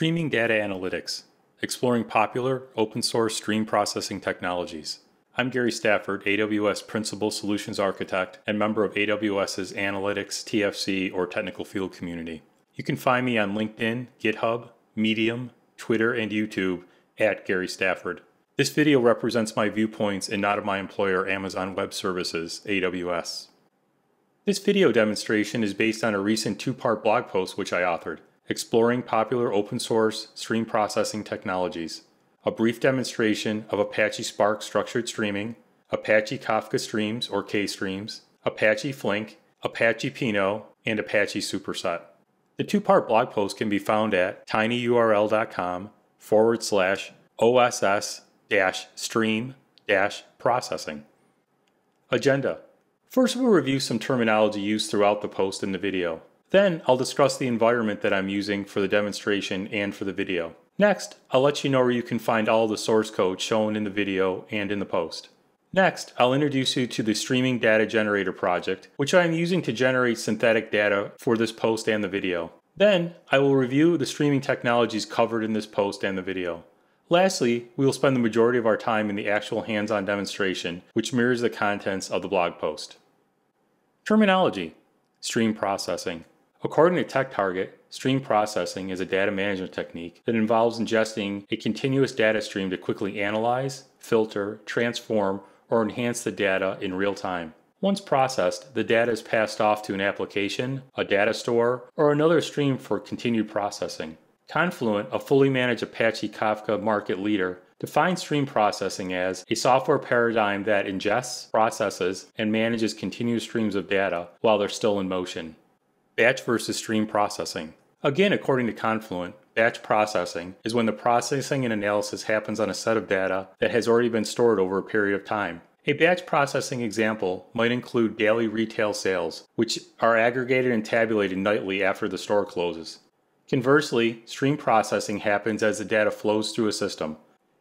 Streaming Data Analytics Exploring Popular Open Source Stream Processing Technologies. I'm Gary Stafford, AWS Principal Solutions Architect and member of AWS's Analytics, TFC, or Technical Field community. You can find me on LinkedIn, GitHub, Medium, Twitter, and YouTube at Gary Stafford. This video represents my viewpoints and not of my employer, Amazon Web Services, AWS. This video demonstration is based on a recent two-part blog post which I authored. Exploring Popular Open Source Stream Processing Technologies, a brief demonstration of Apache Spark Structured Streaming, Apache Kafka Streams or K-Streams, Apache Flink, Apache Pinot, and Apache Superset. The two-part blog post can be found at tinyurl.com forward slash OSS dash stream dash processing. Agenda. First we'll review some terminology used throughout the post in the video. Then I'll discuss the environment that I'm using for the demonstration and for the video. Next, I'll let you know where you can find all the source code shown in the video and in the post. Next, I'll introduce you to the Streaming Data Generator project, which I am using to generate synthetic data for this post and the video. Then, I will review the streaming technologies covered in this post and the video. Lastly, we will spend the majority of our time in the actual hands-on demonstration, which mirrors the contents of the blog post. Terminology Stream Processing According to TechTarget, stream processing is a data management technique that involves ingesting a continuous data stream to quickly analyze, filter, transform, or enhance the data in real time. Once processed, the data is passed off to an application, a data store, or another stream for continued processing. Confluent, a fully managed Apache Kafka market leader, defines stream processing as a software paradigm that ingests, processes, and manages continuous streams of data while they're still in motion. Batch versus stream processing. Again, according to Confluent, batch processing is when the processing and analysis happens on a set of data that has already been stored over a period of time. A batch processing example might include daily retail sales, which are aggregated and tabulated nightly after the store closes. Conversely, stream processing happens as the data flows through a system.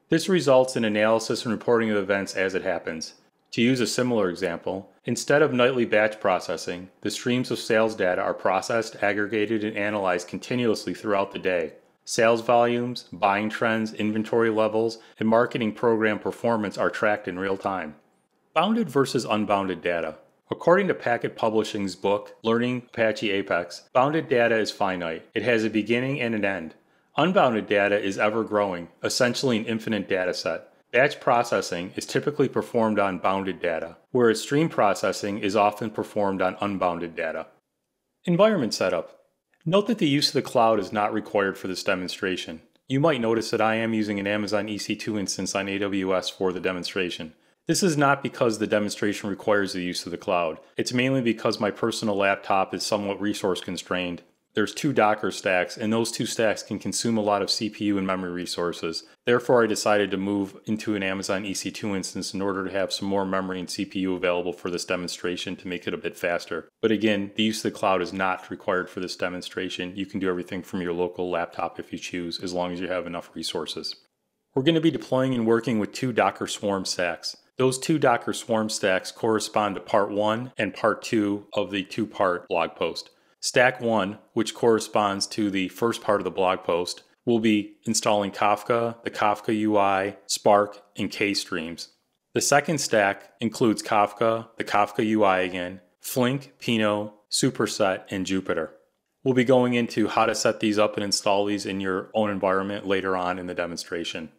This results in analysis and reporting of events as it happens. To use a similar example, instead of nightly batch processing, the streams of sales data are processed, aggregated, and analyzed continuously throughout the day. Sales volumes, buying trends, inventory levels, and marketing program performance are tracked in real time. Bounded versus unbounded data. According to Packt Publishing's book, Learning Apache Apex, bounded data is finite. It has a beginning and an end. Unbounded data is ever growing, essentially an infinite data set. Batch processing is typically performed on bounded data, whereas stream processing is often performed on unbounded data. Environment setup. Note that the use of the cloud is not required for this demonstration. You might notice that I am using an Amazon EC2 instance on AWS for the demonstration. This is not because the demonstration requires the use of the cloud. It's mainly because my personal laptop is somewhat resource constrained there's two Docker stacks, and those two stacks can consume a lot of CPU and memory resources. Therefore, I decided to move into an Amazon EC2 instance in order to have some more memory and CPU available for this demonstration to make it a bit faster. But again, the use of the cloud is not required for this demonstration. You can do everything from your local laptop if you choose, as long as you have enough resources. We're going to be deploying and working with two Docker Swarm stacks. Those two Docker Swarm stacks correspond to part one and part two of the two part blog post. Stack 1, which corresponds to the first part of the blog post, will be installing Kafka, the Kafka UI, Spark, and K-streams. The second stack includes Kafka, the Kafka UI again, Flink, Pinot, Superset, and Jupyter. We'll be going into how to set these up and install these in your own environment later on in the demonstration.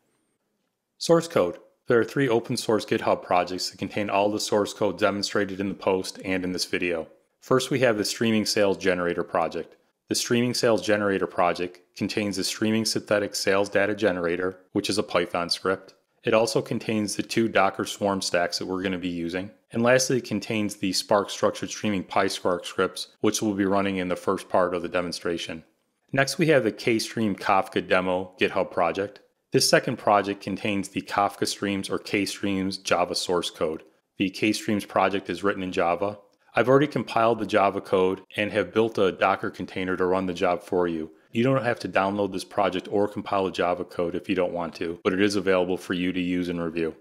Source code. There are three open source GitHub projects that contain all the source code demonstrated in the post and in this video. First, we have the Streaming Sales Generator project. The Streaming Sales Generator project contains the Streaming Synthetic Sales Data Generator, which is a Python script. It also contains the two Docker Swarm stacks that we're going to be using. And lastly, it contains the Spark Structured Streaming PySpark scripts, which we'll be running in the first part of the demonstration. Next, we have the KStream Kafka demo GitHub project. This second project contains the Kafka Streams or KStreams Java source code. The KStreams project is written in Java. I've already compiled the Java code and have built a Docker container to run the job for you. You don't have to download this project or compile a Java code if you don't want to, but it is available for you to use and review.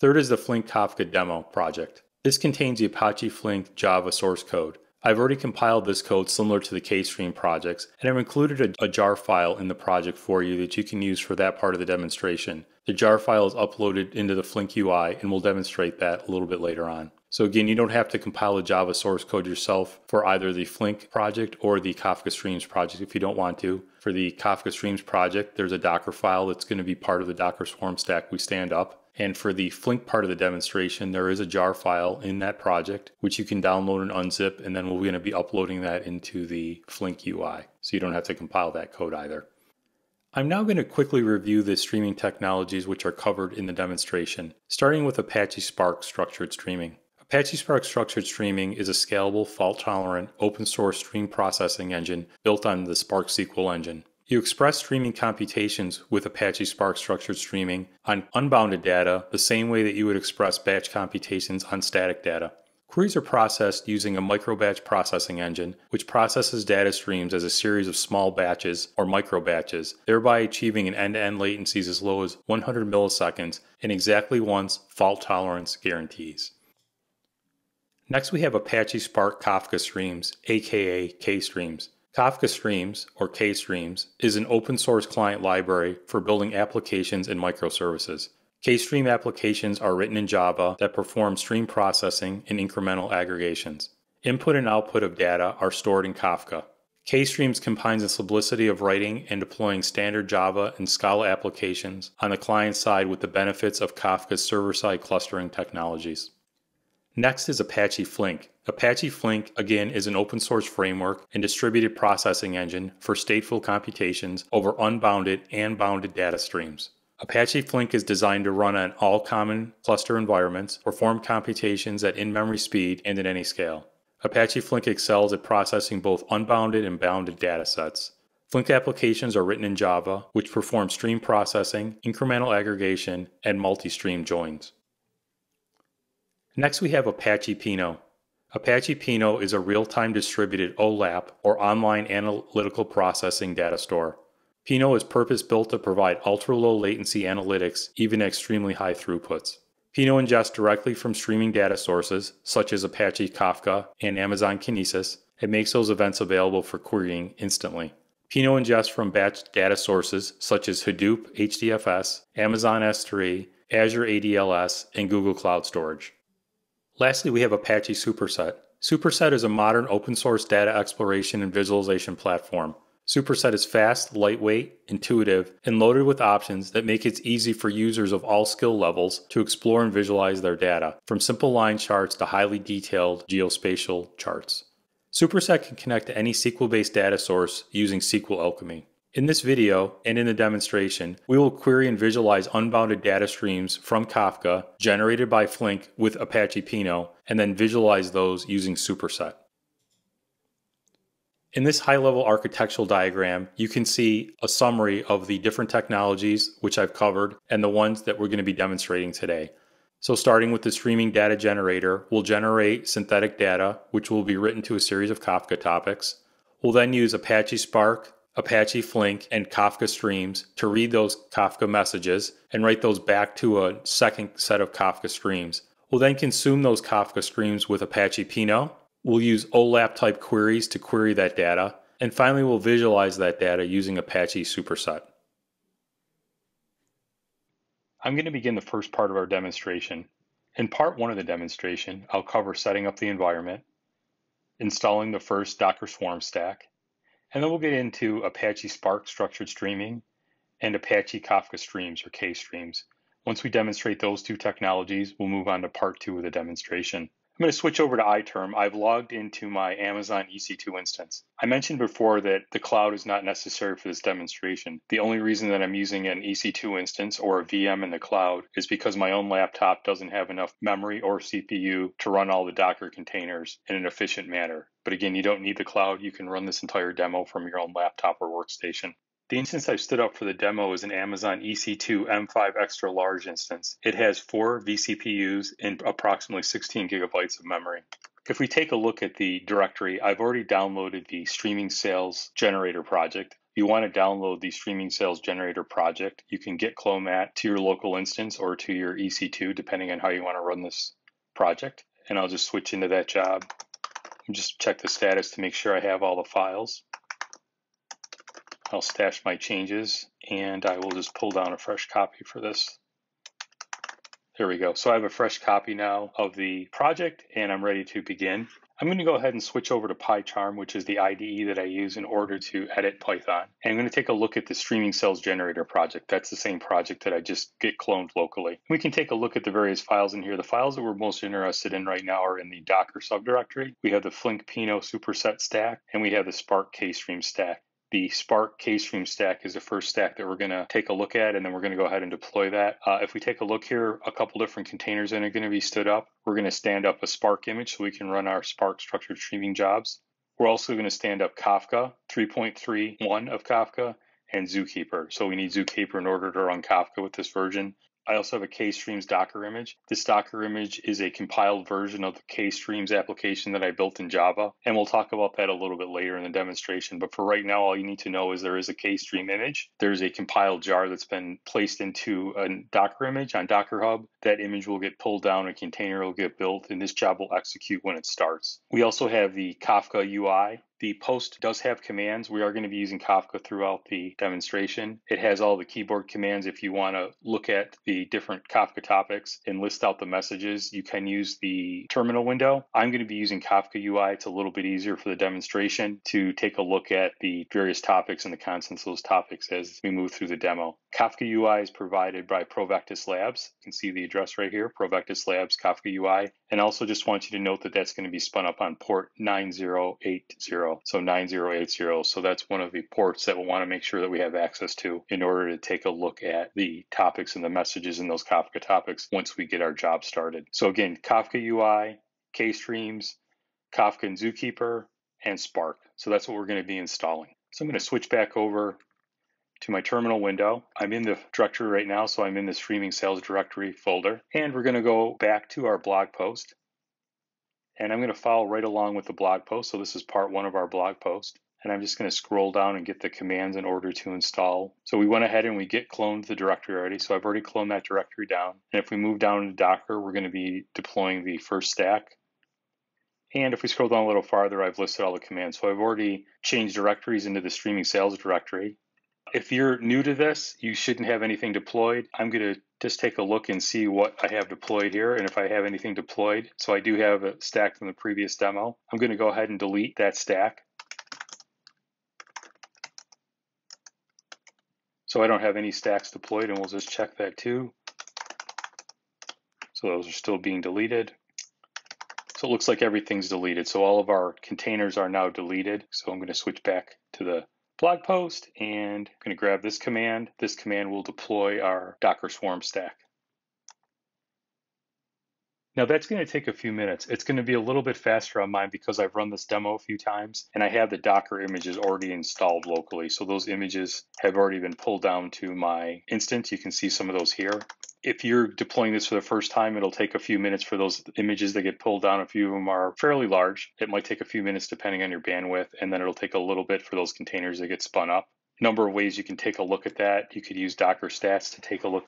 Third is the Flink Kafka demo project. This contains the Apache Flink Java source code. I've already compiled this code similar to the KStream projects, and I've included a, a, jar file in the project for you that you can use for that part of the demonstration. The jar file is uploaded into the Flink UI, and we'll demonstrate that a little bit later on. So again, you don't have to compile a Java source code yourself for either the Flink project or the Kafka Streams project if you don't want to. For the Kafka Streams project, there's a Docker file that's going to be part of the Docker Swarm stack we stand up. And for the Flink part of the demonstration, there is a jar file in that project, which you can download and unzip, and then we're going to be uploading that into the Flink UI. So you don't have to compile that code either. I'm now going to quickly review the streaming technologies which are covered in the demonstration, starting with Apache Spark Structured Streaming. Apache Spark Structured Streaming is a scalable, fault-tolerant, open-source stream processing engine built on the Spark SQL engine. You express streaming computations with Apache Spark Structured Streaming on unbounded data the same way that you would express batch computations on static data. Queries are processed using a microbatch processing engine, which processes data streams as a series of small batches or microbatches, thereby achieving an end-to-end latencies as low as 100 milliseconds and exactly once fault tolerance guarantees. Next we have Apache Spark Kafka Streams, aka K-Streams. Kafka Streams, or K-Streams, is an open source client library for building applications and microservices. K-Stream applications are written in Java that perform stream processing and incremental aggregations. Input and output of data are stored in Kafka. K-Streams combines the simplicity of writing and deploying standard Java and Scala applications on the client side with the benefits of Kafka's server-side clustering technologies. Next is Apache Flink. Apache Flink, again, is an open source framework and distributed processing engine for stateful computations over unbounded and bounded data streams. Apache Flink is designed to run on all common cluster environments, perform computations at in-memory speed and at any scale. Apache Flink excels at processing both unbounded and bounded datasets. Flink applications are written in Java, which perform stream processing, incremental aggregation, and multi-stream joins. Next we have Apache Pinot. Apache Pinot is a real-time distributed OLAP or online analytical processing data store. Pinot is purpose-built to provide ultra-low latency analytics even extremely high throughputs. Pinot ingests directly from streaming data sources such as Apache Kafka and Amazon Kinesis and makes those events available for querying instantly. Pinot ingests from batch data sources such as Hadoop HDFS, Amazon S3, Azure ADLS, and Google Cloud Storage. Lastly, we have Apache Superset. Superset is a modern open source data exploration and visualization platform. Superset is fast, lightweight, intuitive, and loaded with options that make it easy for users of all skill levels to explore and visualize their data, from simple line charts to highly detailed geospatial charts. Superset can connect to any SQL-based data source using SQL Alchemy. In this video and in the demonstration, we will query and visualize unbounded data streams from Kafka generated by Flink with Apache Pinot and then visualize those using Superset. In this high-level architectural diagram, you can see a summary of the different technologies which I've covered and the ones that we're going to be demonstrating today. So starting with the streaming data generator, we'll generate synthetic data, which will be written to a series of Kafka topics. We'll then use Apache Spark Apache Flink, and Kafka streams to read those Kafka messages and write those back to a second set of Kafka streams. We'll then consume those Kafka streams with Apache Pinot. We'll use OLAP type queries to query that data. And finally, we'll visualize that data using Apache Superset. I'm going to begin the first part of our demonstration. In part one of the demonstration, I'll cover setting up the environment, installing the first Docker Swarm stack, and then we'll get into Apache Spark structured streaming and Apache Kafka streams or K streams. Once we demonstrate those two technologies, we'll move on to part two of the demonstration. I'm going to switch over to iTerm. I've logged into my Amazon EC2 instance. I mentioned before that the cloud is not necessary for this demonstration. The only reason that I'm using an EC2 instance or a VM in the cloud is because my own laptop doesn't have enough memory or CPU to run all the Docker containers in an efficient manner. But again, you don't need the cloud. You can run this entire demo from your own laptop or workstation. The instance I've stood up for the demo is an Amazon EC2 M5 Extra Large instance. It has four vCPUs and approximately 16 gigabytes of memory. If we take a look at the directory, I've already downloaded the Streaming Sales Generator project. You want to download the Streaming Sales Generator project. You can get Clomat to your local instance or to your EC2, depending on how you want to run this project. And I'll just switch into that job just check the status to make sure I have all the files. I'll stash my changes and I will just pull down a fresh copy for this. There we go. So I have a fresh copy now of the project and I'm ready to begin. I'm going to go ahead and switch over to PyCharm, which is the IDE that I use in order to edit Python. And I'm going to take a look at the streaming sales generator project. That's the same project that I just git cloned locally. We can take a look at the various files in here. The files that we're most interested in right now are in the Docker subdirectory. We have the Flink Pinot superset stack, and we have the Spark KStream stack the Spark case KStream stack is the first stack that we're going to take a look at, and then we're going to go ahead and deploy that. Uh, if we take a look here, a couple different containers that are going to be stood up. We're going to stand up a Spark image so we can run our Spark structured streaming jobs. We're also going to stand up Kafka, 3.31 of Kafka, and Zookeeper. So we need Zookeeper in order to run Kafka with this version. I also have a KStreams Docker image. This Docker image is a compiled version of the KStreams application that I built in Java. And we'll talk about that a little bit later in the demonstration. But for right now, all you need to know is there is a KStream image. There's a compiled jar that's been placed into a Docker image on Docker Hub. That image will get pulled down, a container will get built, and this job will execute when it starts. We also have the Kafka UI the post does have commands. We are going to be using Kafka throughout the demonstration. It has all the keyboard commands. If you want to look at the different Kafka topics and list out the messages, you can use the terminal window. I'm going to be using Kafka UI. It's a little bit easier for the demonstration to take a look at the various topics and the contents of those topics as we move through the demo. Kafka UI is provided by Provectus Labs. You can see the address right here, Provectus Labs Kafka UI. And also just want you to note that that's going to be spun up on port 9080 so 9080. So that's one of the ports that we'll want to make sure that we have access to in order to take a look at the topics and the messages in those Kafka topics once we get our job started. So again, Kafka UI, KStreams, Kafka and Zookeeper, and Spark. So that's what we're going to be installing. So I'm going to switch back over to my terminal window. I'm in the directory right now, so I'm in the streaming sales directory folder. And we're going to go back to our blog post. And I'm going to follow right along with the blog post. So this is part one of our blog post. And I'm just going to scroll down and get the commands in order to install. So we went ahead and we git cloned the directory already. So I've already cloned that directory down. And if we move down into Docker, we're going to be deploying the first stack. And if we scroll down a little farther, I've listed all the commands. So I've already changed directories into the streaming sales directory. If you're new to this, you shouldn't have anything deployed. I'm going to just take a look and see what I have deployed here and if I have anything deployed. So I do have a stack from the previous demo. I'm going to go ahead and delete that stack. So I don't have any stacks deployed and we'll just check that too. So those are still being deleted. So it looks like everything's deleted. So all of our containers are now deleted. So I'm going to switch back to the blog post and I'm going to grab this command. This command will deploy our Docker Swarm stack. Now that's going to take a few minutes. It's going to be a little bit faster on mine because I've run this demo a few times and I have the Docker images already installed locally. So those images have already been pulled down to my instance. You can see some of those here if you're deploying this for the first time, it'll take a few minutes for those images that get pulled down. A few of them are fairly large. It might take a few minutes depending on your bandwidth, and then it'll take a little bit for those containers that get spun up. Number of ways you can take a look at that. You could use Docker stats to take a look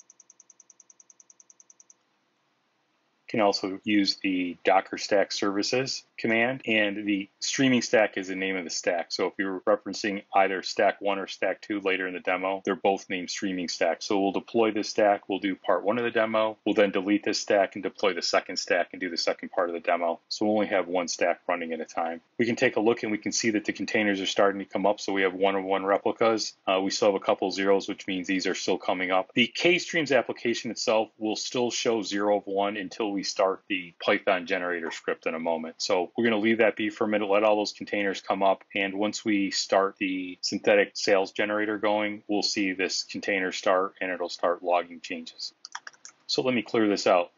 can also use the Docker stack services command and the streaming stack is the name of the stack. So if you're referencing either stack one or stack two later in the demo, they're both named streaming stack. So we'll deploy this stack, we'll do part one of the demo, we'll then delete this stack and deploy the second stack and do the second part of the demo. So we'll only have one stack running at a time. We can take a look and we can see that the containers are starting to come up. So we have one of one replicas. Uh, we still have a couple zeros, which means these are still coming up. The KStreams application itself will still show zero of one until we we start the Python generator script in a moment. So we're going to leave that be for a minute, let all those containers come up. And once we start the synthetic sales generator going, we'll see this container start and it'll start logging changes. So let me clear this out.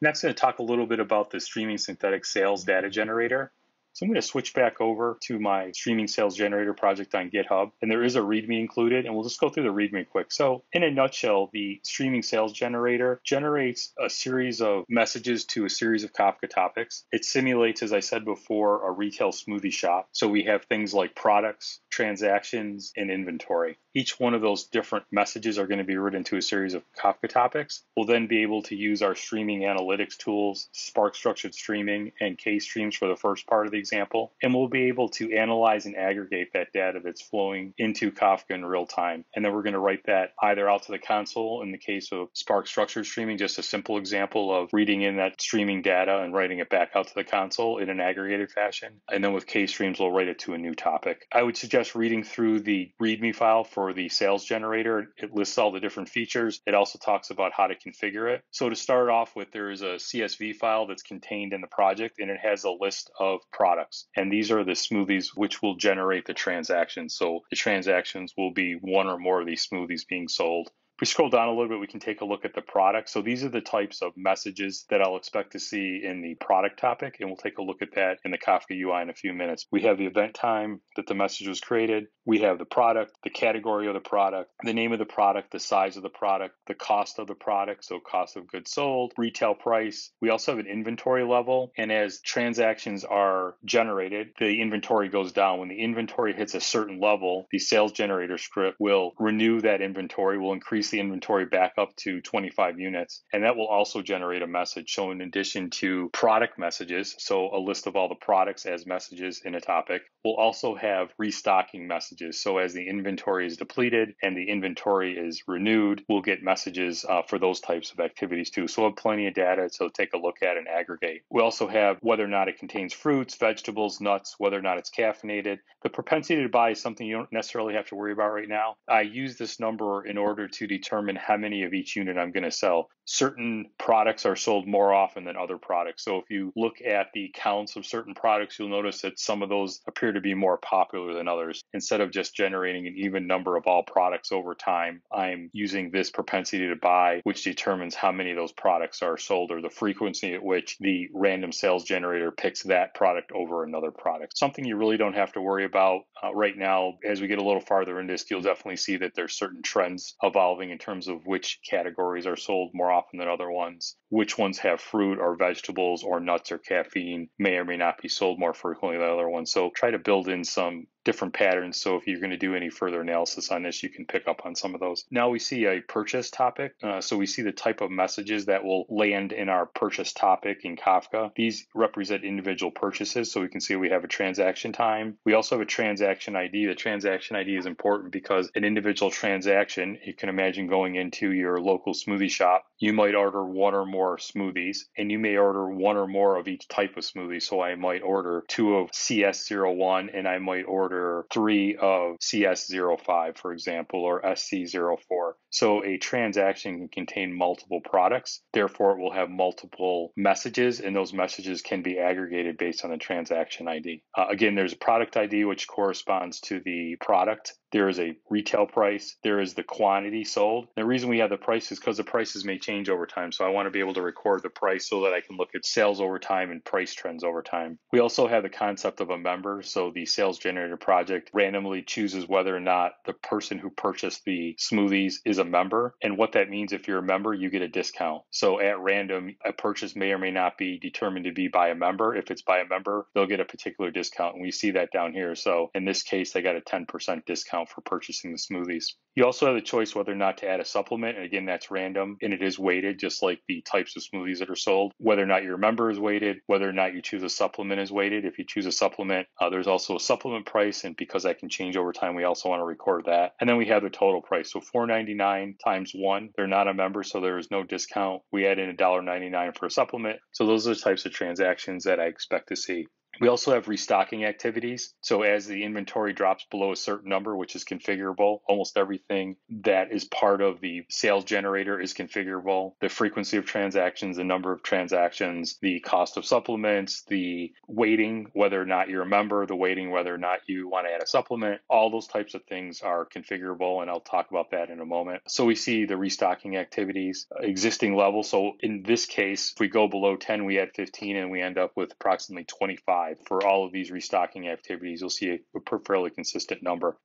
Next, I'm going to talk a little bit about the streaming synthetic sales data generator. So I'm going to switch back over to my streaming sales generator project on GitHub, and there is a README included, and we'll just go through the README quick. So in a nutshell, the streaming sales generator generates a series of messages to a series of Kafka topics. It simulates, as I said before, a retail smoothie shop. So we have things like products, transactions, and inventory. Each one of those different messages are going to be written to a series of Kafka topics. We'll then be able to use our streaming analytics tools, Spark Structured Streaming, and K-Streams for the first part of the example. And we'll be able to analyze and aggregate that data that's flowing into Kafka in real time. And then we're going to write that either out to the console in the case of Spark Structured Streaming, just a simple example of reading in that streaming data and writing it back out to the console in an aggregated fashion. And then with K-Streams, we'll write it to a new topic. I would suggest reading through the README file for the sales generator. It lists all the different features. It also talks about how to configure it. So to start off with, there is a CSV file that's contained in the project and it has a list of products. And these are the smoothies which will generate the transactions. So the transactions will be one or more of these smoothies being sold. We scroll down a little bit, we can take a look at the product. So these are the types of messages that I'll expect to see in the product topic, and we'll take a look at that in the Kafka UI in a few minutes. We have the event time that the message was created. We have the product, the category of the product, the name of the product, the size of the product, the cost of the product, so cost of goods sold, retail price. We also have an inventory level, and as transactions are generated, the inventory goes down. When the inventory hits a certain level, the sales generator script will renew that inventory, will increase increase the inventory back up to 25 units. And that will also generate a message. So, in addition to product messages, so a list of all the products as messages in a topic, we'll also have restocking messages. So, as the inventory is depleted and the inventory is renewed, we'll get messages uh, for those types of activities too. So, we'll have plenty of data to take a look at and aggregate. We also have whether or not it contains fruits, vegetables, nuts, whether or not it's caffeinated. The propensity to buy is something you don't necessarily have to worry about right now. I use this number in order to determine how many of each unit I'm going to sell. Certain products are sold more often than other products. So if you look at the counts of certain products, you'll notice that some of those appear to be more popular than others. Instead of just generating an even number of all products over time, I'm using this propensity to buy, which determines how many of those products are sold or the frequency at which the random sales generator picks that product over another product. Something you really don't have to worry about uh, right now. As we get a little farther into this, you'll definitely see that there's certain trends evolving in terms of which categories are sold more often than other ones. Which ones have fruit or vegetables or nuts or caffeine may or may not be sold more frequently than other ones. So try to build in some different patterns. So if you're going to do any further analysis on this, you can pick up on some of those. Now we see a purchase topic. Uh, so we see the type of messages that will land in our purchase topic in Kafka. These represent individual purchases. So we can see we have a transaction time. We also have a transaction ID. The transaction ID is important because an individual transaction, you can imagine going into your local smoothie shop, you might order one or more smoothies and you may order one or more of each type of smoothie. So I might order two of CS01 and I might order order three of CS05, for example, or SC04. So a transaction can contain multiple products. Therefore, it will have multiple messages, and those messages can be aggregated based on the transaction ID. Uh, again, there's a product ID, which corresponds to the product there is a retail price, there is the quantity sold. The reason we have the price is because the prices may change over time. So I want to be able to record the price so that I can look at sales over time and price trends over time. We also have the concept of a member. So the sales generator project randomly chooses whether or not the person who purchased the smoothies is a member. And what that means, if you're a member, you get a discount. So at random, a purchase may or may not be determined to be by a member. If it's by a member, they'll get a particular discount. And we see that down here. So in this case, they got a 10% discount for purchasing the smoothies. You also have the choice whether or not to add a supplement. And again, that's random and it is weighted just like the types of smoothies that are sold. Whether or not your member is weighted, whether or not you choose a supplement is weighted. If you choose a supplement, uh, there's also a supplement price. And because that can change over time, we also want to record that. And then we have the total price. So $4.99 times one, they're not a member, so there is no discount. We add in $1.99 for a supplement. So those are the types of transactions that I expect to see. We also have restocking activities. So as the inventory drops below a certain number, which is configurable, almost everything that is part of the sales generator is configurable. The frequency of transactions, the number of transactions, the cost of supplements, the weighting, whether or not you're a member, the weighting, whether or not you want to add a supplement, all those types of things are configurable. And I'll talk about that in a moment. So we see the restocking activities, uh, existing level. So in this case, if we go below 10, we add 15 and we end up with approximately 25 for all of these restocking activities. You'll see a, a fairly consistent number.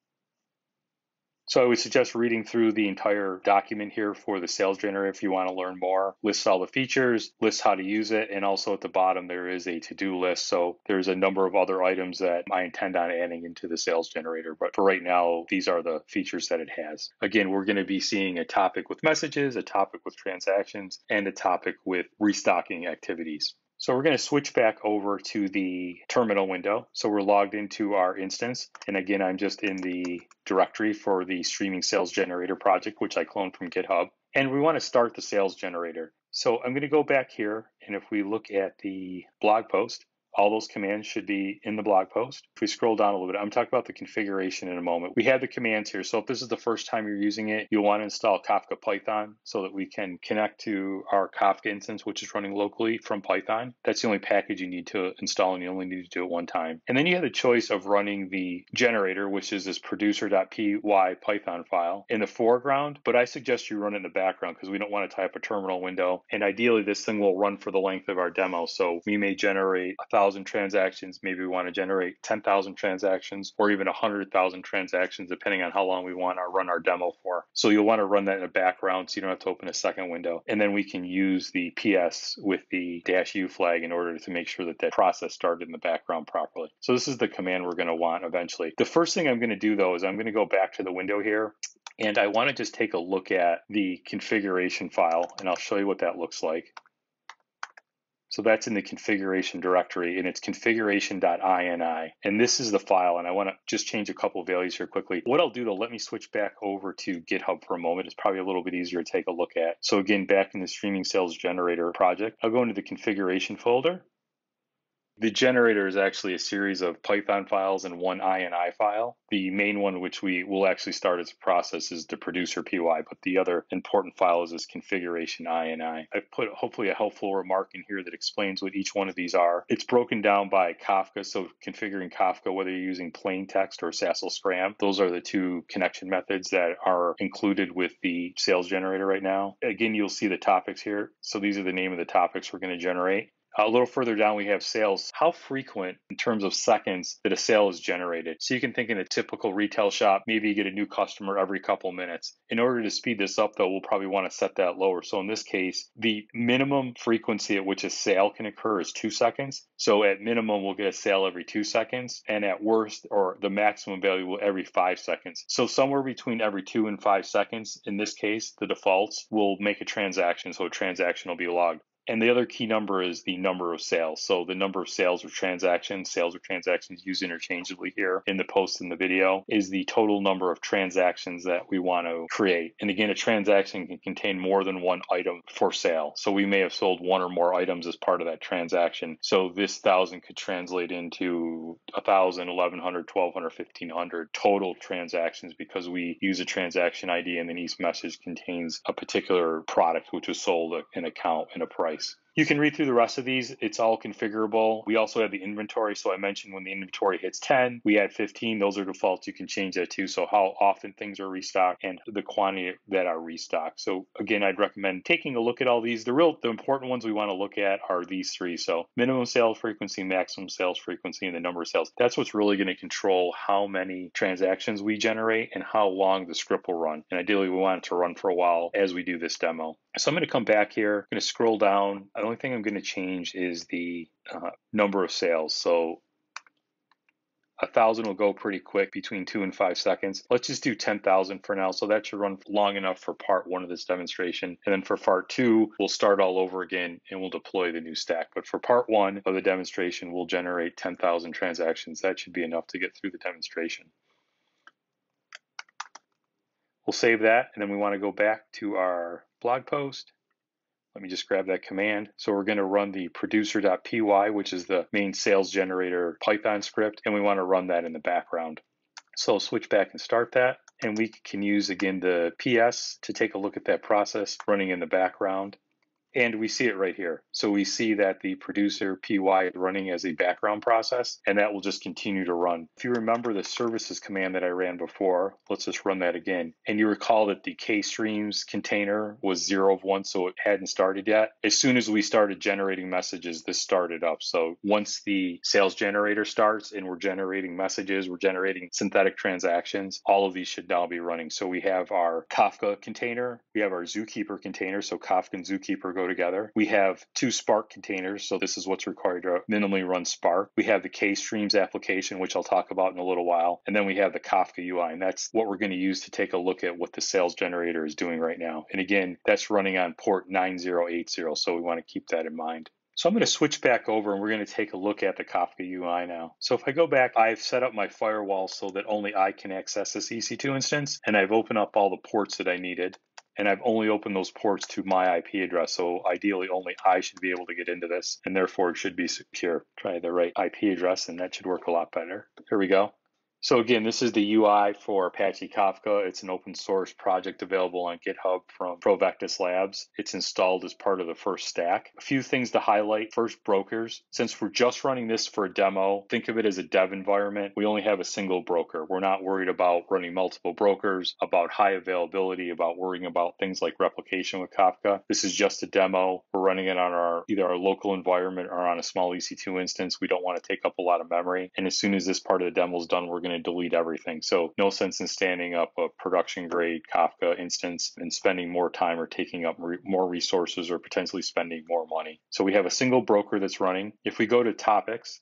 So I would suggest reading through the entire document here for the sales generator if you want to learn more. Lists all the features, lists how to use it, and also at the bottom there is a to-do list. So there's a number of other items that I intend on adding into the sales generator. But for right now, these are the features that it has. Again, we're going to be seeing a topic with messages, a topic with transactions, and a topic with restocking activities. So we're going to switch back over to the terminal window. So we're logged into our instance. And again, I'm just in the directory for the streaming sales generator project, which I cloned from GitHub. And we want to start the sales generator. So I'm going to go back here. And if we look at the blog post, all those commands should be in the blog post. If we scroll down a little bit, I'm talking about the configuration in a moment. We have the commands here. So if this is the first time you're using it, you'll want to install Kafka Python so that we can connect to our Kafka instance, which is running locally from Python. That's the only package you need to install, and you only need to do it one time. And then you have the choice of running the generator, which is this producer.py Python file in the foreground, but I suggest you run it in the background because we don't want to tie up a terminal window. And ideally, this thing will run for the length of our demo. So we may generate a thousand 1,000 transactions, maybe we want to generate 10,000 transactions or even 100,000 transactions, depending on how long we want to run our demo for. So you'll want to run that in the background so you don't have to open a second window. And then we can use the PS with the dash U flag in order to make sure that that process started in the background properly. So this is the command we're going to want eventually. The first thing I'm going to do though is I'm going to go back to the window here and I want to just take a look at the configuration file and I'll show you what that looks like. So that's in the configuration directory and it's configuration.ini. And this is the file. And I want to just change a couple of values here quickly. What I'll do to let me switch back over to GitHub for a moment. It's probably a little bit easier to take a look at. So again, back in the streaming sales generator project, I'll go into the configuration folder the generator is actually a series of Python files and one INI file. The main one, which we will actually start as a process, is the producer PY, but the other important file is this configuration INI. I've put hopefully a helpful remark in here that explains what each one of these are. It's broken down by Kafka, so configuring Kafka, whether you're using plain text or SASL Scram, those are the two connection methods that are included with the sales generator right now. Again, you'll see the topics here. So these are the name of the topics we're going to generate. A little further down, we have sales. How frequent in terms of seconds that a sale is generated? So you can think in a typical retail shop, maybe you get a new customer every couple minutes. In order to speed this up, though, we'll probably want to set that lower. So in this case, the minimum frequency at which a sale can occur is two seconds. So at minimum, we'll get a sale every two seconds. And at worst, or the maximum value will every five seconds. So somewhere between every two and five seconds, in this case, the defaults will make a transaction. So a transaction will be logged. And the other key number is the number of sales. So the number of sales or transactions, sales or transactions used interchangeably here in the post in the video is the total number of transactions that we want to create. And again, a transaction can contain more than one item for sale. So we may have sold one or more items as part of that transaction. So this thousand could translate into a thousand, eleven hundred, twelve hundred, fifteen hundred total transactions because we use a transaction ID and then each message contains a particular product which was sold, an account, and a price price. You can read through the rest of these. It's all configurable. We also have the inventory. So I mentioned when the inventory hits 10, we add 15. Those are defaults. You can change that too. So how often things are restocked and the quantity that are restocked. So again, I'd recommend taking a look at all these. The real, the important ones we want to look at are these three. So minimum sales frequency, maximum sales frequency, and the number of sales. That's what's really going to control how many transactions we generate and how long the script will run. And ideally, we want it to run for a while as we do this demo. So I'm going to come back here. I'm going to scroll down. The only thing I'm going to change is the uh, number of sales. So a thousand will go pretty quick between two and five seconds. Let's just do 10,000 for now. So that should run long enough for part one of this demonstration. And then for part two, we'll start all over again and we'll deploy the new stack. But for part one of the demonstration, we'll generate 10,000 transactions. That should be enough to get through the demonstration. We'll save that and then we want to go back to our blog post. Let me just grab that command. So we're going to run the producer.py, which is the main sales generator Python script, and we want to run that in the background. So I'll switch back and start that. And we can use again the PS to take a look at that process running in the background. And we see it right here. So we see that the producer PY is running as a background process, and that will just continue to run. If you remember the services command that I ran before, let's just run that again. And you recall that the K-streams container was zero of one, so it hadn't started yet. As soon as we started generating messages, this started up. So once the sales generator starts and we're generating messages, we're generating synthetic transactions, all of these should now be running. So we have our Kafka container, we have our Zookeeper container, so Kafka and Zookeeper go together. We have two Spark containers, so this is what's required to minimally run Spark. We have the K-Streams application, which I'll talk about in a little while. And then we have the Kafka UI, and that's what we're going to use to take a look at what the sales generator is doing right now. And again, that's running on port 9080, so we want to keep that in mind. So I'm going to switch back over and we're going to take a look at the Kafka UI now. So if I go back, I've set up my firewall so that only I can access this EC2 instance and I've opened up all the ports that I needed and I've only opened those ports to my IP address. So ideally, only I should be able to get into this, and therefore it should be secure. Try the right IP address, and that should work a lot better. Here we go. So again, this is the UI for Apache Kafka. It's an open source project available on GitHub from Provectus Labs. It's installed as part of the first stack. A few things to highlight. First, brokers. Since we're just running this for a demo, think of it as a dev environment. We only have a single broker. We're not worried about running multiple brokers, about high availability, about worrying about things like replication with Kafka. This is just a demo. We're running it on our either our local environment or on a small EC2 instance. We don't want to take up a lot of memory. And as soon as this part of the demo is done, we're going to delete everything. So no sense in standing up a production grade Kafka instance and spending more time or taking up more resources or potentially spending more money. So we have a single broker that's running. If we go to topics,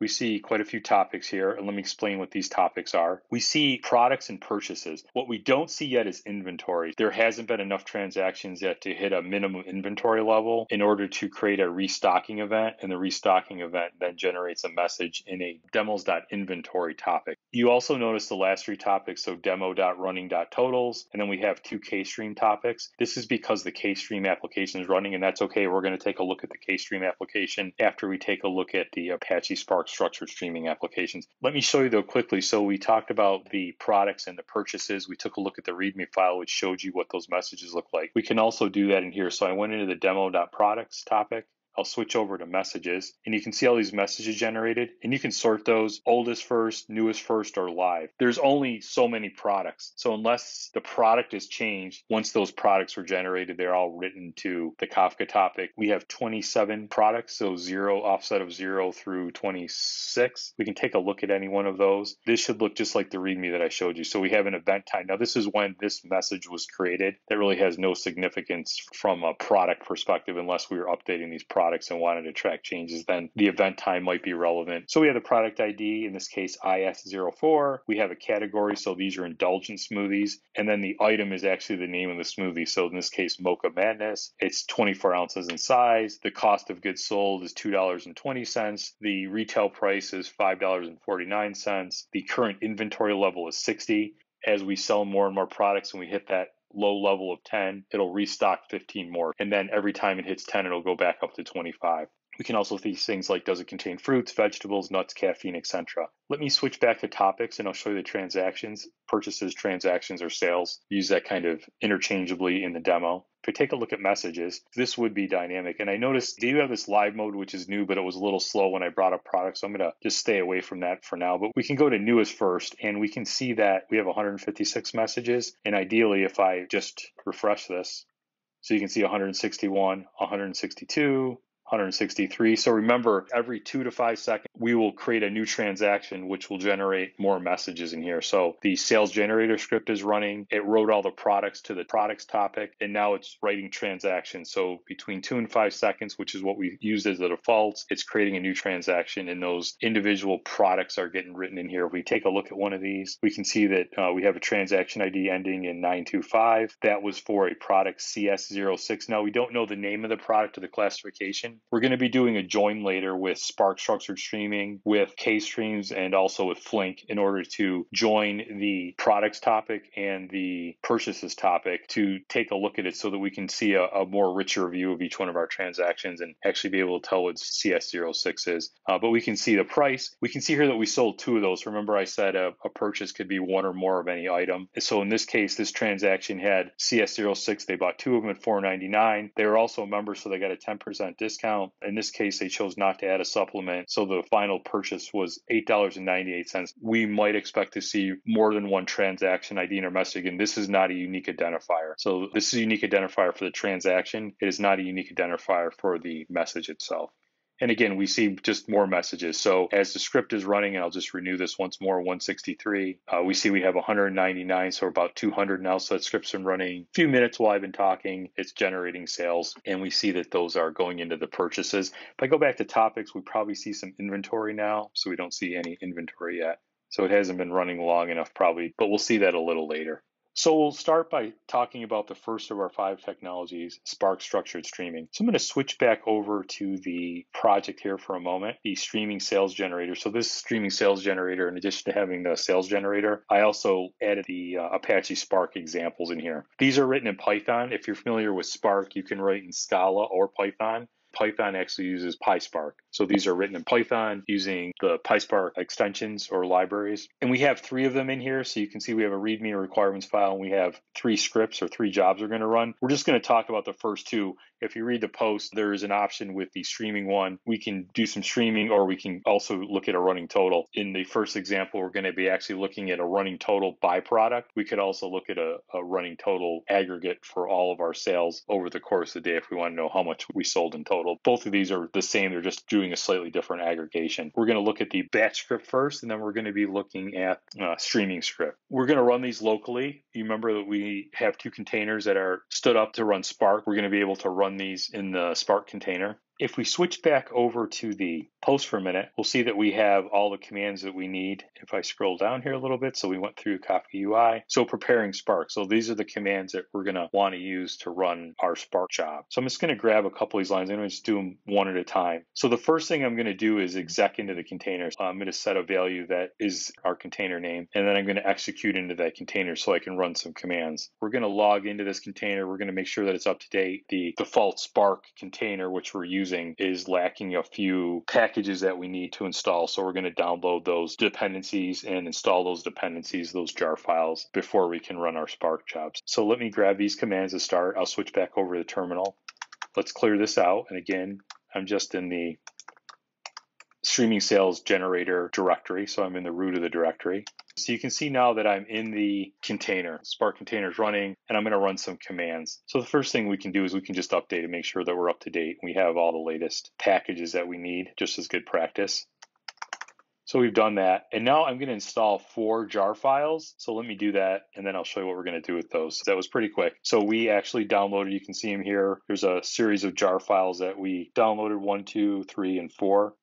we see quite a few topics here, and let me explain what these topics are. We see products and purchases. What we don't see yet is inventory. There hasn't been enough transactions yet to hit a minimum inventory level in order to create a restocking event, and the restocking event then generates a message in a demos.inventory topic. You also notice the last three topics, so demo.running.totals, and then we have two K-stream topics. This is because the K-stream application is running, and that's okay. We're going to take a look at the K-stream application after we take a look at the Apache Spark structured streaming applications. Let me show you though quickly. So we talked about the products and the purchases. We took a look at the README file, which showed you what those messages look like. We can also do that in here. So I went into the demo.products topic I'll switch over to messages and you can see all these messages generated and you can sort those oldest first, newest first, or live. There's only so many products. So unless the product is changed, once those products were generated, they're all written to the Kafka topic. We have 27 products, so zero offset of zero through 26. We can take a look at any one of those. This should look just like the README that I showed you. So we have an event time. Now this is when this message was created. That really has no significance from a product perspective unless we were updating these products products and wanted to track changes, then the event time might be relevant. So we have the product ID, in this case IS04. We have a category, so these are indulgent smoothies. And then the item is actually the name of the smoothie. So in this case, Mocha Madness. It's 24 ounces in size. The cost of goods sold is $2.20. The retail price is $5.49. The current inventory level is 60 as we sell more and more products and we hit that low level of 10, it'll restock 15 more. And then every time it hits 10, it'll go back up to 25. We can also see things like does it contain fruits, vegetables, nuts, caffeine, etc. Let me switch back to topics and I'll show you the transactions, purchases, transactions, or sales. Use that kind of interchangeably in the demo. If we take a look at messages, this would be dynamic. And I noticed they do have this live mode, which is new, but it was a little slow when I brought up products. So I'm going to just stay away from that for now. But we can go to newest first, and we can see that we have 156 messages. And ideally, if I just refresh this, so you can see 161, 162, 163. So remember, every two to five seconds, we will create a new transaction, which will generate more messages in here. So the sales generator script is running. It wrote all the products to the products topic, and now it's writing transactions. So between two and five seconds, which is what we used as the defaults, it's creating a new transaction, and those individual products are getting written in here. If we take a look at one of these, we can see that uh, we have a transaction ID ending in 925. That was for a product CS06. Now we don't know the name of the product or the classification We're going to be doing a join later with Spark Structured Streaming, with K Streams, and also with Flink in order to join the products topic and the purchases topic to take a look at it so that we can see a, a more richer view of each one of our transactions and actually be able to tell what CS06 is. Uh, but we can see the price. We can see here that we sold two of those. Remember, I said a, a purchase could be one or more of any item. So in this case, this transaction had CS06. They bought two of them at 4.99. They were also a member, so they got a 10% discount. In this case, they chose not to add a supplement, so the final purchase was $8.98. We might expect to see more than one transaction ID in our message, and this is not a unique identifier. So this is a unique identifier for the transaction. It is not a unique identifier for the message itself. And again, we see just more messages. So as the script is running, and I'll just renew this once more, 163, uh, we see we have 199, so about 200 now. So that script's been running a few minutes while I've been talking. It's generating sales, and we see that those are going into the purchases. If I go back to topics, we probably see some inventory now. So we don't see any inventory yet. So it hasn't been running long enough, probably, but we'll see that a little later. So we'll start by talking about the first of our five technologies, Spark Structured Streaming. So I'm going to switch back over to the project here for a moment, the streaming sales generator. So this streaming sales generator, in addition to having the sales generator, I also added the uh, Apache Spark examples in here. These are written in Python. If you're familiar with Spark, you can write in Scala or Python. Python actually uses PySpark. So these are written in Python using the PySpark extensions or libraries. And we have three of them in here. So you can see we have a README requirements file and we have three scripts or three jobs we're going to run. We're just going to talk about the first two if you read the post, there is an option with the streaming one. We can do some streaming or we can also look at a running total. In the first example, we're going to be actually looking at a running total by product. We could also look at a, a running total aggregate for all of our sales over the course of the day if we want to know how much we sold in total. Both of these are the same, they're just doing a slightly different aggregation. We're going to look at the batch script first, and then we're going to be looking at uh, streaming script. We're going to run these locally. You remember that we have two containers that are stood up to run Spark. We're going to be able to run run these in the Spark container. If we switch back over to the post for a minute, we'll see that we have all the commands that we need. If I scroll down here a little bit, so we went through Kafka UI. So preparing Spark. So these are the commands that we're gonna wanna use to run our Spark job. So I'm just gonna grab a couple of these lines. I'm gonna just do them one at a time. So the first thing I'm gonna do is exec into the container. So I'm gonna set a value that is our container name, and then I'm gonna execute into that container so I can run some commands. We're gonna log into this container. We're gonna make sure that it's up to date. The default Spark container, which we're using using is lacking a few packages that we need to install. So we're going to download those dependencies and install those dependencies, those jar files, before we can run our Spark jobs. So let me grab these commands to start. I'll switch back over to the terminal. Let's clear this out. And again, I'm just in the streaming sales generator directory. So I'm in the root of the directory. So you can see now that I'm in the container, Spark container is running, and I'm gonna run some commands. So the first thing we can do is we can just update and make sure that we're up to date. We have all the latest packages that we need, just as good practice. So we've done that. And now I'm going to install four jar files. So let me do that and then I'll show you what we're going to do with those. That was pretty quick. So we actually downloaded, you can see them here. There's a series of jar files that we downloaded one, two, three, and four.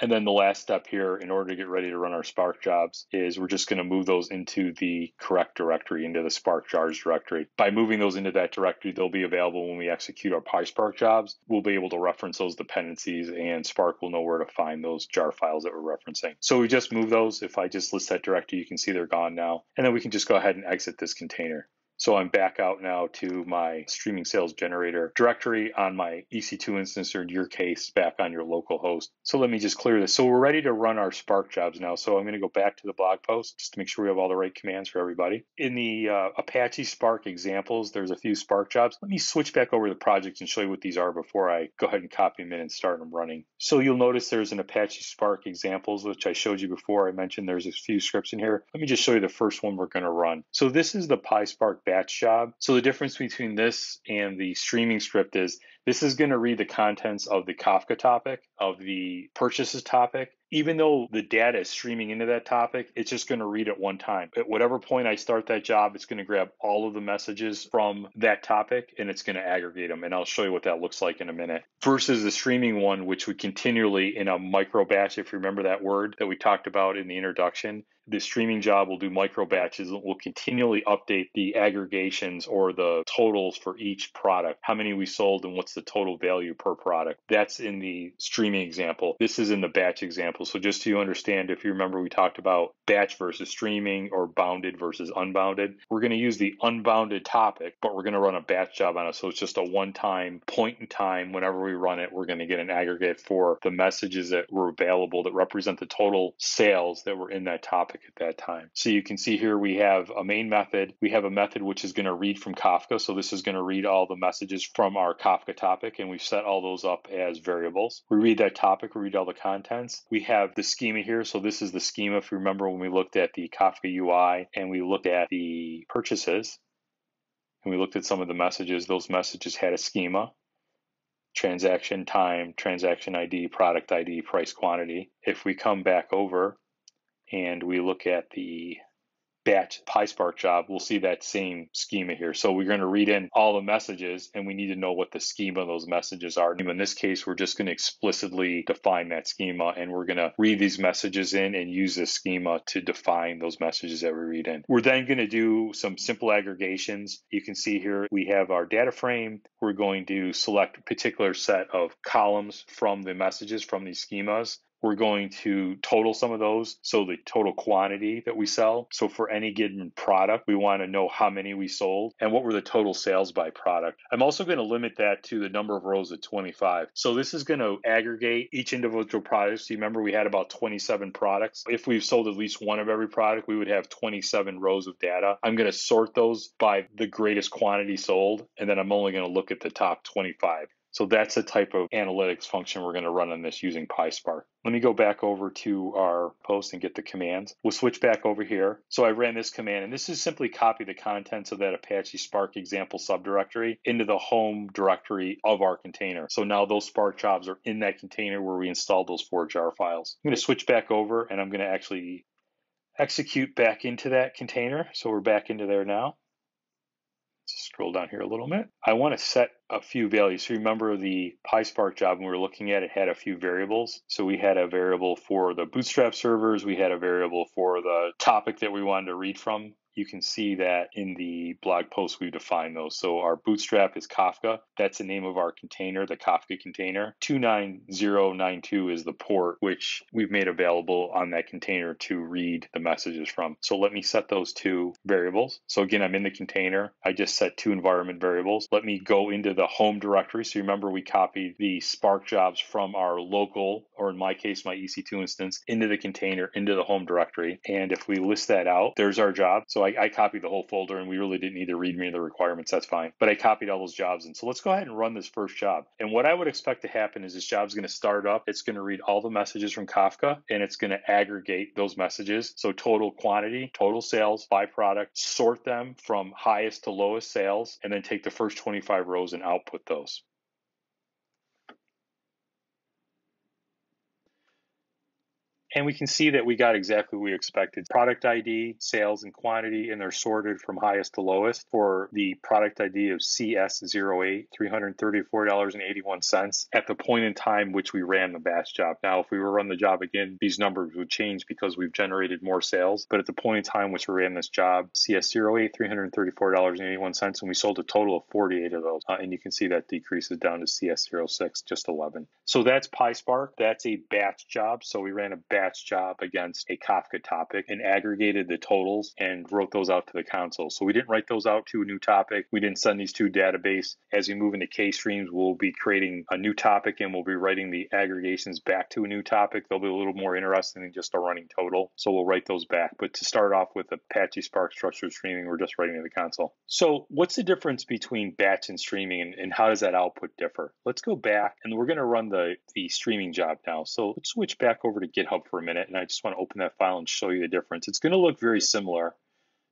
And then the last step here, in order to get ready to run our Spark jobs, is we're just going to move those into the correct directory, into the Spark jars directory. By moving those into that directory, they'll be available when we execute our PySpark jobs. We'll be able to reference those dependencies, and Spark will know where to find those jar files that we're referencing. So we just move those. If I just list that directory, you can see they're gone now. And then we can just go ahead and exit this container. So I'm back out now to my streaming sales generator directory on my EC2 instance, or in your case, back on your local host. So let me just clear this. So we're ready to run our Spark jobs now. So I'm going to go back to the blog post just to make sure we have all the right commands for everybody. In the uh, Apache Spark examples, there's a few Spark jobs. Let me switch back over to the project and show you what these are before I go ahead and copy them in and start them running. So you'll notice there's an Apache Spark examples, which I showed you before. I mentioned there's a few scripts in here. Let me just show you the first one we're going to run. So this is the PySpark batch job. So the difference between this and the streaming script is this is going to read the contents of the Kafka topic, of the purchases topic. Even though the data is streaming into that topic, it's just going to read at one time. At whatever point I start that job, it's going to grab all of the messages from that topic and it's going to aggregate them. And I'll show you what that looks like in a minute. Versus the streaming one, which would continually in a micro batch, if you remember that word that we talked about in the introduction, the streaming job will do micro batches and will continually update the aggregations or the totals for each product, how many we sold and what's the total value per product. That's in the streaming example. This is in the batch example. So just so you understand, if you remember, we talked about batch versus streaming or bounded versus unbounded. We're going to use the unbounded topic, but we're going to run a batch job on it. So it's just a one time point in time. Whenever we run it, we're going to get an aggregate for the messages that were available that represent the total sales that were in that topic at that time. So you can see here we have a main method. We have a method which is going to read from Kafka. So this is going to read all the messages from our Kafka topic, and we've set all those up as variables. We read that topic, we read all the contents. We have the schema here. So this is the schema. If you remember when we looked at the Kafka UI and we looked at the purchases, and we looked at some of the messages, those messages had a schema transaction time, transaction ID, product ID, price quantity. If we come back over and we look at the batch PySpark job, we'll see that same schema here. So we're going to read in all the messages and we need to know what the schema of those messages are. In this case, we're just going to explicitly define that schema and we're going to read these messages in and use this schema to define those messages that we read in. We're then going to do some simple aggregations. You can see here we have our data frame. We're going to select a particular set of columns from the messages from these schemas. We're going to total some of those. So the total quantity that we sell. So for any given product, we want to know how many we sold and what were the total sales by product. I'm also going to limit that to the number of rows of 25. So this is going to aggregate each individual product. So you remember we had about 27 products. If we've sold at least one of every product, we would have 27 rows of data. I'm going to sort those by the greatest quantity sold, and then I'm only going to look at the top 25. So that's the type of analytics function we're going to run on this using PySpark. Let me go back over to our post and get the commands. We'll switch back over here. So I ran this command, and this is simply copy the contents of that Apache Spark example subdirectory into the home directory of our container. So now those Spark jobs are in that container where we installed those four jar files. I'm going to switch back over, and I'm going to actually execute back into that container. So we're back into there now scroll down here a little bit. I want to set a few values. So remember the PySpark job when we were looking at it had a few variables. So we had a variable for the Bootstrap servers. We had a variable for the topic that we wanted to read from you can see that in the blog post we defined those. So our bootstrap is Kafka. That's the name of our container, the Kafka container. 29092 is the port which we've made available on that container to read the messages from. So let me set those two variables. So again, I'm in the container. I just set two environment variables. Let me go into the home directory. So remember we copied the Spark jobs from our local, or in my case, my EC2 instance, into the container, into the home directory. And if we list that out, there's our job. So I, I copied the whole folder and we really didn't need to README the requirements. That's fine. But I copied all those jobs. And so let's go ahead and run this first job. And what I would expect to happen is this job is going to start up. It's going to read all the messages from Kafka and it's going to aggregate those messages. So total quantity, total sales by product, sort them from highest to lowest sales, and then take the first 25 rows and output those. And we can see that we got exactly what we expected. Product ID, sales, and quantity, and they're sorted from highest to lowest for the product ID of CS08, $334.81 at the point in time which we ran the batch job. Now, if we were to run the job again, these numbers would change because we've generated more sales. But at the point in time which we ran this job, CS08, $334.81, and we sold a total of 48 of those. Uh, and you can see that decreases down to CS06, just 11. So that's PySpark. That's a batch job. So we ran a batch job against a Kafka topic and aggregated the totals and wrote those out to the console. So we didn't write those out to a new topic. We didn't send these to a database. As we move into K streams, we'll be creating a new topic and we'll be writing the aggregations back to a new topic. They'll be a little more interesting than just a running total. So we'll write those back. But to start off with Apache Spark structured streaming, we're just writing to the console. So what's the difference between batch and streaming and, and how does that output differ? Let's go back and we're going to run the, the streaming job now. So let's switch back over to GitHub for a minute, and I just want to open that file and show you the difference. It's going to look very similar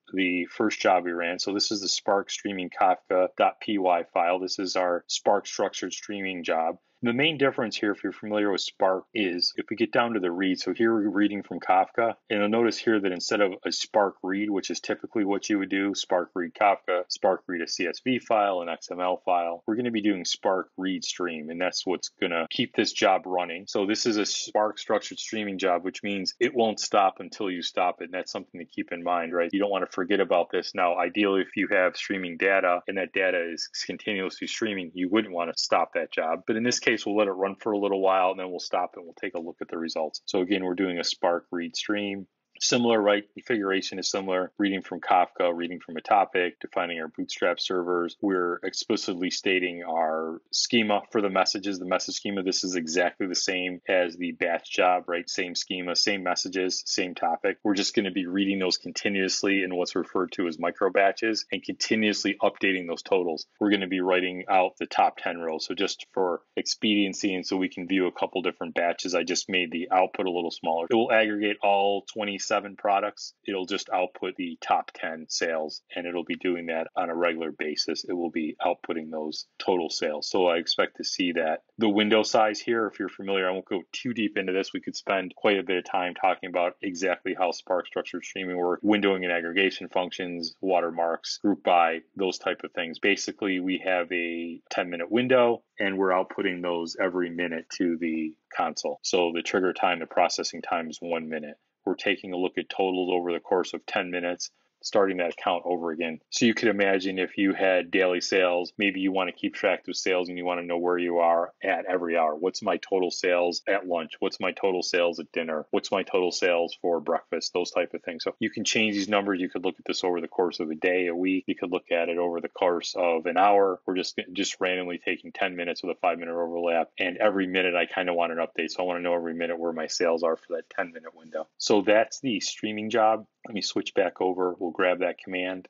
to the first job we ran. So this is the Spark streaming Kafka.py file. This is our Spark structured streaming job. The main difference here, if you're familiar with Spark, is if we get down to the read. So here we're reading from Kafka, and you'll notice here that instead of a Spark read, which is typically what you would do, Spark read Kafka, Spark read a CSV file, an XML file, we're going to be doing Spark read stream, and that's what's going to keep this job running. So this is a Spark structured streaming job, which means it won't stop until you stop it, and that's something to keep in mind, right? You don't want to forget about this. Now, ideally, if you have streaming data and that data is continuously streaming, you wouldn't want to stop that job. But in this case, we'll let it run for a little while and then we'll stop and we'll take a look at the results. So again, we're doing a Spark read stream similar, right? Configuration is similar. Reading from Kafka, reading from a topic, defining our Bootstrap servers. We're explicitly stating our schema for the messages, the message schema. This is exactly the same as the batch job, right? Same schema, same messages, same topic. We're just going to be reading those continuously in what's referred to as micro batches and continuously updating those totals. We're going to be writing out the top 10 rows. So just for expediency and so we can view a couple different batches, I just made the output a little smaller. It will aggregate all 27 seven products, it'll just output the top 10 sales and it'll be doing that on a regular basis. It will be outputting those total sales. So I expect to see that. The window size here, if you're familiar, I won't go too deep into this. We could spend quite a bit of time talking about exactly how Spark structured streaming works, windowing and aggregation functions, watermarks, group by, those type of things. Basically, we have a 10 minute window and we're outputting those every minute to the console. So the trigger time, the processing time is one minute. We're taking a look at totals over the course of 10 minutes starting that account over again. So you could imagine if you had daily sales, maybe you want to keep track of sales and you want to know where you are at every hour. What's my total sales at lunch? What's my total sales at dinner? What's my total sales for breakfast? Those type of things. So you can change these numbers. You could look at this over the course of a day, a week. You could look at it over the course of an hour. We're just just randomly taking 10 minutes with a five minute overlap. And every minute I kind of want an update. So I want to know every minute where my sales are for that 10 minute window. So that's the streaming job. Let me switch back over. We'll grab that command.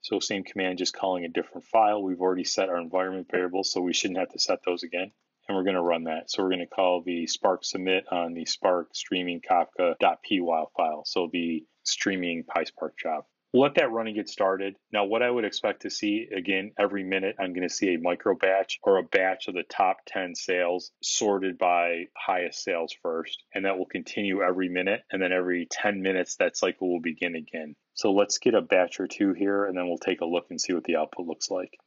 So same command, just calling a different file. We've already set our environment variables, so we shouldn't have to set those again. And we're going to run that. So we're going to call the Spark submit on the Spark streaming Kafka.py file. So the streaming PySpark job. Let that run and get started. Now, what I would expect to see again every minute, I'm going to see a micro batch or a batch of the top 10 sales sorted by highest sales first. And that will continue every minute. And then every 10 minutes, that cycle will begin again. So let's get a batch or two here, and then we'll take a look and see what the output looks like.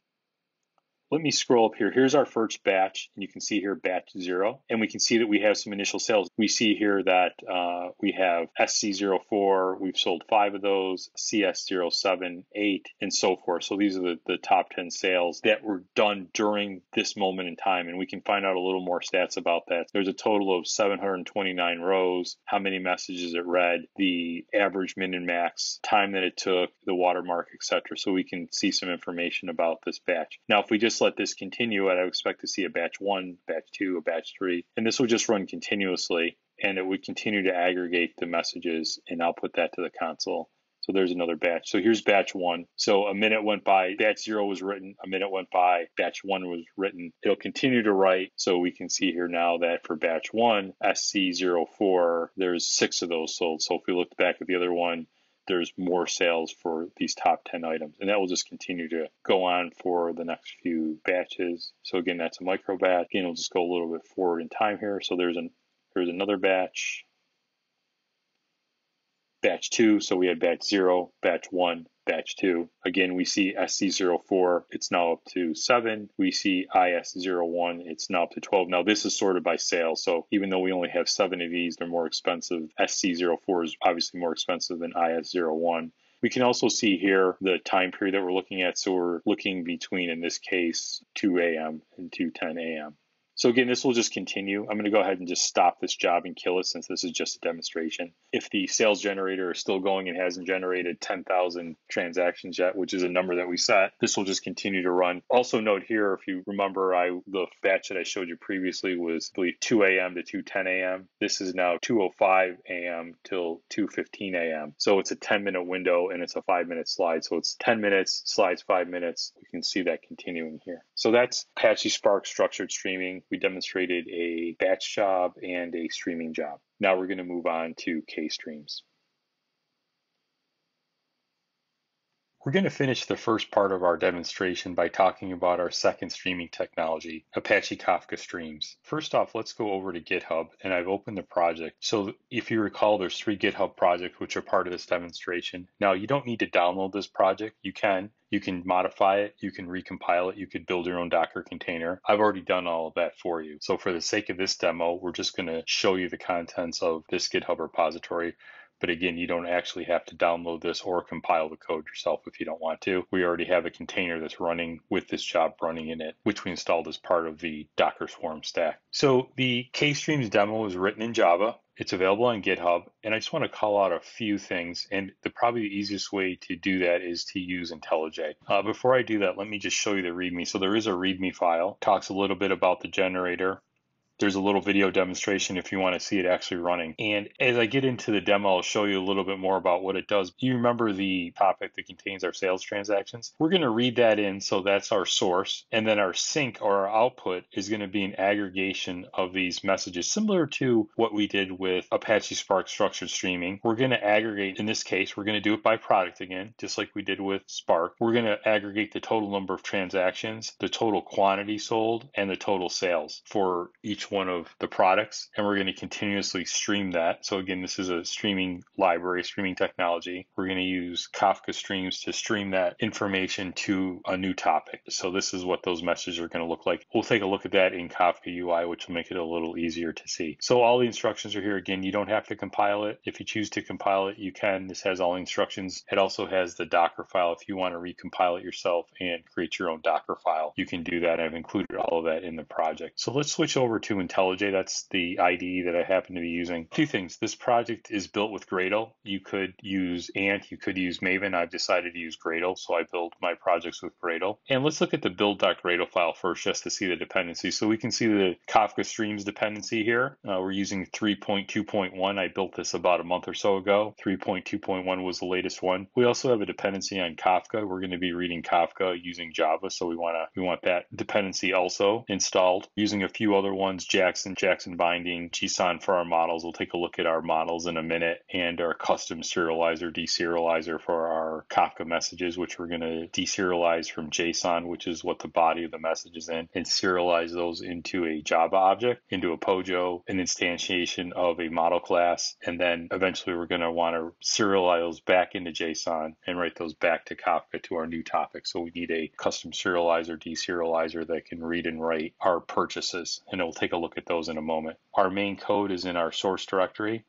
Let me scroll up here. Here's our first batch, and you can see here batch zero, and we can see that we have some initial sales. We see here that uh, we have SC04, we've sold five of those, CS07, eight, and so forth. So these are the, the top 10 sales that were done during this moment in time, and we can find out a little more stats about that. There's a total of 729 rows, how many messages it read, the average min and max, time that it took, the watermark, etc. So we can see some information about this batch. Now, if we just let this continue, I'd expect to see a batch one, batch two, a batch three, and this will just run continuously and it would continue to aggregate the messages and output that to the console. So there's another batch. So here's batch one. So a minute went by, batch zero was written, a minute went by, batch one was written. It'll continue to write. So we can see here now that for batch one, SC04, there's six of those sold. So if we look back at the other one, there's more sales for these top 10 items. And that will just continue to go on for the next few batches. So again, that's a micro batch. Again, we'll just go a little bit forward in time here. So there's an there's another batch, batch two. So we had batch zero, batch one, batch two. Again, we see SC04, it's now up to seven. We see IS01, it's now up to 12. Now, this is sorted by sale. So even though we only have seven of these, they're more expensive. SC04 is obviously more expensive than IS01. We can also see here the time period that we're looking at. So we're looking between, in this case, 2 a.m. and 2:10 a.m. So again, this will just continue. I'm going to go ahead and just stop this job and kill it since this is just a demonstration. If the sales generator is still going and hasn't generated 10,000 transactions yet, which is a number that we set, this will just continue to run. Also note here, if you remember, I the batch that I showed you previously was I believe 2 a.m. to 2:10 a.m. This is now 2:05 a.m. till 2:15 a.m. So it's a 10 minute window and it's a five minute slide. So it's 10 minutes, slides five minutes. You can see that continuing here. So that's Apache Spark structured streaming we demonstrated a batch job and a streaming job. Now we're going to move on to K-streams. We're going to finish the first part of our demonstration by talking about our second streaming technology, Apache Kafka Streams. First off, let's go over to GitHub, and I've opened the project. So if you recall, there's three GitHub projects which are part of this demonstration. Now, you don't need to download this project. You can. You can modify it, you can recompile it, you could build your own Docker container. I've already done all of that for you. So for the sake of this demo, we're just going to show you the contents of this GitHub repository. But again, you don't actually have to download this or compile the code yourself if you don't want to. We already have a container that's running with this job running in it, which we installed as part of the Docker Swarm stack. So the K-Streams demo is written in Java. It's available on GitHub. And I just want to call out a few things. And the probably the easiest way to do that is to use IntelliJ. Uh, before I do that, let me just show you the README. So there is a README file, talks a little bit about the generator, there's a little video demonstration if you want to see it actually running. And as I get into the demo, I'll show you a little bit more about what it does. You remember the topic that contains our sales transactions? We're going to read that in, so that's our source. And then our sink or our output is going to be an aggregation of these messages, similar to what we did with Apache Spark structured streaming. We're going to aggregate, in this case, we're going to do it by product again, just like we did with Spark. We're going to aggregate the total number of transactions, the total quantity sold, and the total sales for each one of the products and we're going to continuously stream that. So again, this is a streaming library, streaming technology. We're going to use Kafka streams to stream that information to a new topic. So this is what those messages are going to look like. We'll take a look at that in Kafka UI, which will make it a little easier to see. So all the instructions are here. Again, you don't have to compile it. If you choose to compile it, you can. This has all instructions. It also has the Docker file if you want to recompile it yourself and create your own Docker file. You can do that. I've included all of that in the project. So let's switch over to IntelliJ. That's the IDE that I happen to be using. Two things. This project is built with Gradle. You could use Ant, you could use Maven. I've decided to use Gradle, so I build my projects with Gradle. And let's look at the build.gradle file first just to see the dependency. So we can see the Kafka Streams dependency here. Uh, we're using 3.2.1. I built this about a month or so ago. 3.2.1 was the latest one. We also have a dependency on Kafka. We're going to be reading Kafka using Java, so we want to we want that dependency also installed. Using a few other ones, Jackson, Jackson binding, JSON for our models. We'll take a look at our models in a minute and our custom serializer, deserializer for our Kafka messages, which we're going to deserialize from JSON, which is what the body of the message is in, and serialize those into a Java object, into a POJO, an instantiation of a model class, and then eventually we're going to want to serialize those back into JSON and write those back to Kafka to our new topic. So we need a custom serializer, deserializer that can read and write our purchases, and it will take a look at those in a moment. Our main code is in our source directory.